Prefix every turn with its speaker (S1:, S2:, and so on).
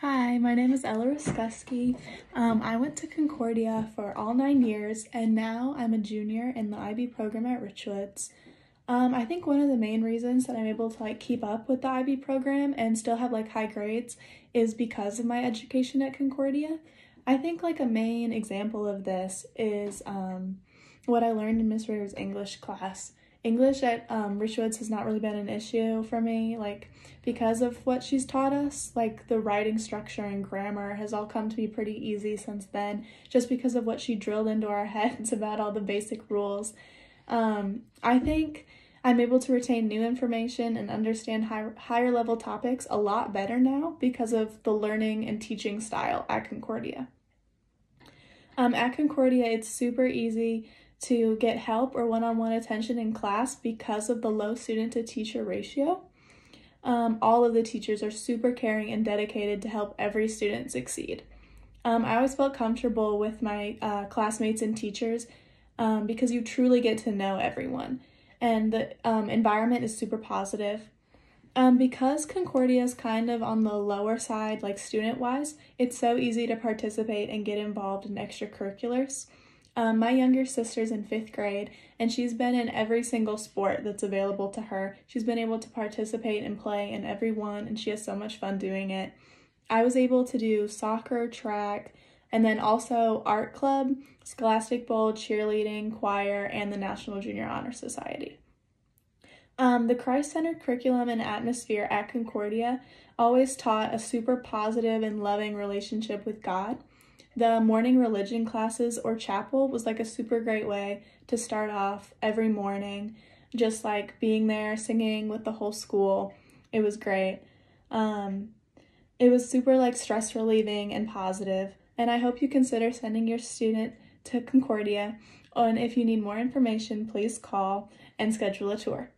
S1: Hi, my name is Ella Ruskusky. Um, I went to Concordia for all nine years, and now I'm a junior in the IB program at Richwoods. Um, I think one of the main reasons that I'm able to like keep up with the IB program and still have like high grades is because of my education at Concordia. I think like a main example of this is um, what I learned in Miss Rivers' English class. English at um, Richwoods has not really been an issue for me, like because of what she's taught us. Like the writing structure and grammar has all come to be pretty easy since then, just because of what she drilled into our heads about all the basic rules. Um, I think I'm able to retain new information and understand high, higher level topics a lot better now because of the learning and teaching style at Concordia. Um, at Concordia, it's super easy to get help or one on one attention in class because of the low student to teacher ratio. Um, all of the teachers are super caring and dedicated to help every student succeed. Um, I always felt comfortable with my uh, classmates and teachers um, because you truly get to know everyone, and the um, environment is super positive. Um, because Concordia is kind of on the lower side, like student wise, it's so easy to participate and get involved in extracurriculars. Um, my younger sister's in fifth grade, and she's been in every single sport that's available to her. She's been able to participate and play in every one, and she has so much fun doing it. I was able to do soccer, track, and then also art club, scholastic bowl, cheerleading, choir, and the National Junior Honor Society. Um, the Christ centered curriculum and atmosphere at Concordia always taught a super positive and loving relationship with God. The morning religion classes or chapel was like a super great way to start off every morning, just like being there singing with the whole school. It was great. Um, it was super like stress relieving and positive, and I hope you consider sending your student to Concordia. And if you need more information, please call and schedule a tour.